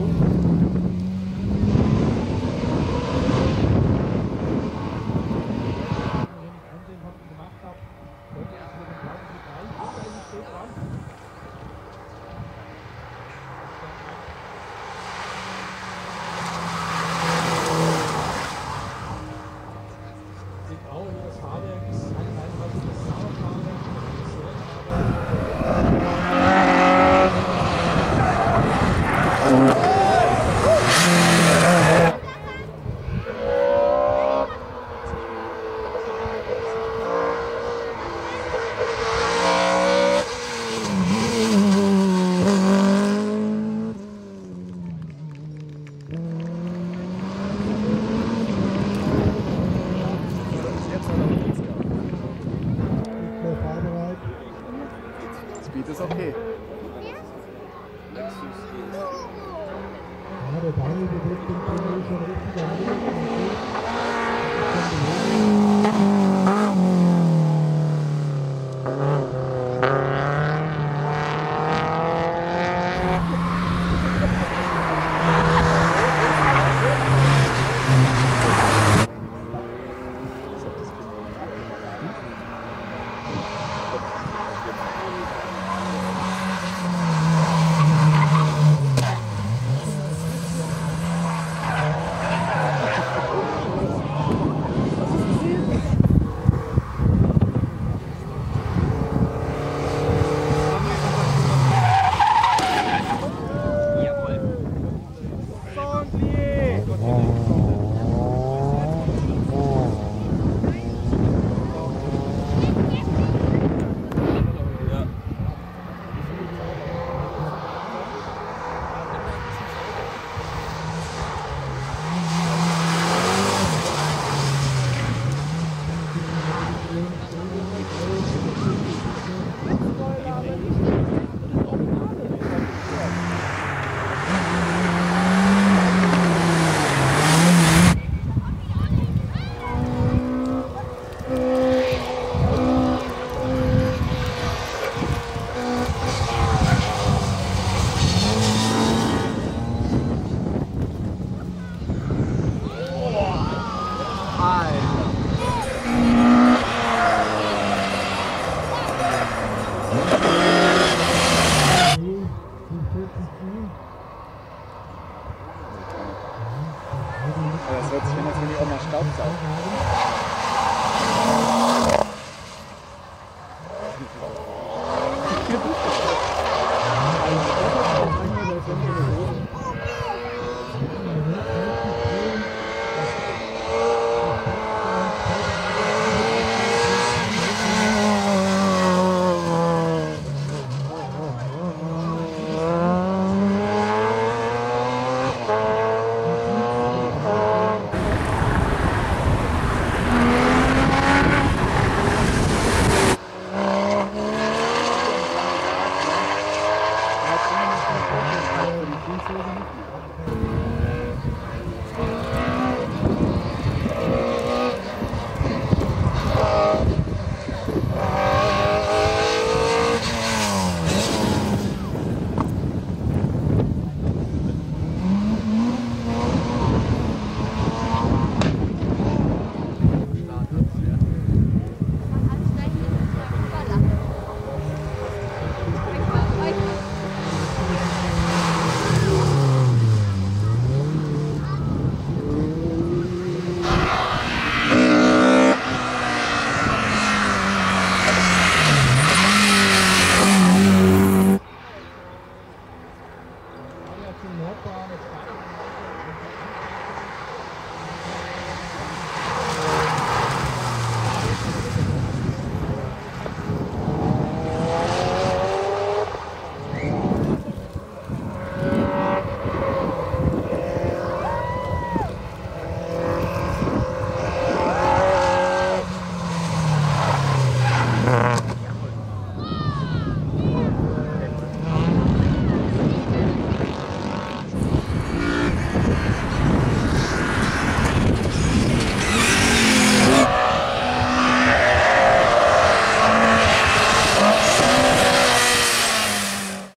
Oh. Speed ist okay. Ja, der Daniel bewegt den Tunnel schon richtig an. đốt sổ for them. It's in your car.